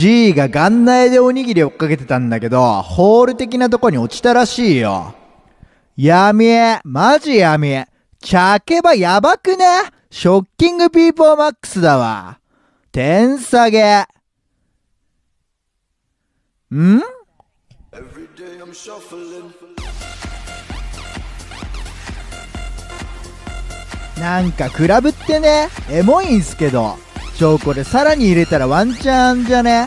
G がガ内でおにぎり追っかけてたんだけど、ホール的なとこに落ちたらしいよ。やみえ、マジやみえ。ちゃけばやばくね？ショッキングピーポーマックスだわ。点下げ。ん？なんかクラブってね、エモいんすけど、ちょ、これさらに入れたらワンチャンじゃね？